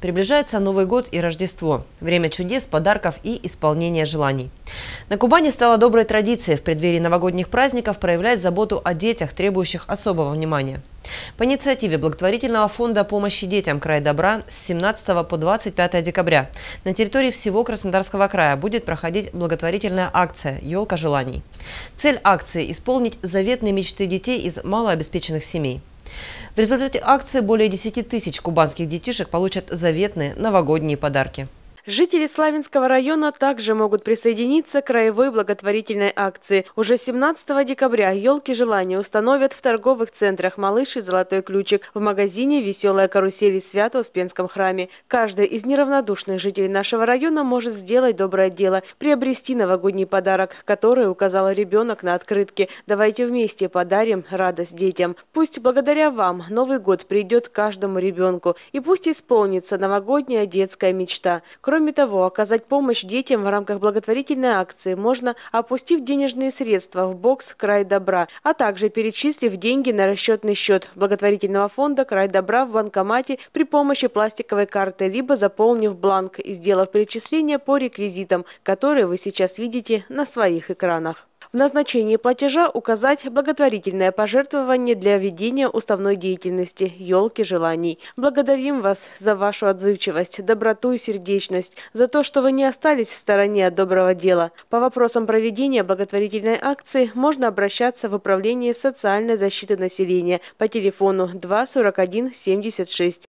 Приближается Новый год и Рождество. Время чудес, подарков и исполнения желаний. На Кубани стало доброй традицией в преддверии новогодних праздников проявлять заботу о детях, требующих особого внимания. По инициативе благотворительного фонда помощи детям «Край добра» с 17 по 25 декабря на территории всего Краснодарского края будет проходить благотворительная акция «Елка желаний». Цель акции – исполнить заветные мечты детей из малообеспеченных семей. В результате акции более 10 тысяч кубанских детишек получат заветные новогодние подарки. Жители Славянского района также могут присоединиться к краевой благотворительной акции. Уже 17 декабря елки желания установят в торговых центрах «Малыш» и «Золотой ключик», в магазине «Веселая карусель» и Свято-Успенском храме. Каждый из неравнодушных жителей нашего района может сделать доброе дело, приобрести новогодний подарок, который указал ребенок на открытке. Давайте вместе подарим радость детям. Пусть благодаря вам Новый год придет каждому ребенку, и пусть исполнится новогодняя детская мечта. Кроме Кроме того, оказать помощь детям в рамках благотворительной акции можно, опустив денежные средства в бокс «Край добра», а также перечислив деньги на расчетный счет благотворительного фонда «Край добра» в банкомате при помощи пластиковой карты, либо заполнив бланк и сделав перечисление по реквизитам, которые вы сейчас видите на своих экранах. В назначении платежа указать благотворительное пожертвование для ведения уставной деятельности «Елки желаний». Благодарим вас за вашу отзывчивость, доброту и сердечность, за то, что вы не остались в стороне от доброго дела. По вопросам проведения благотворительной акции можно обращаться в Управление социальной защиты населения по телефону 2 41 76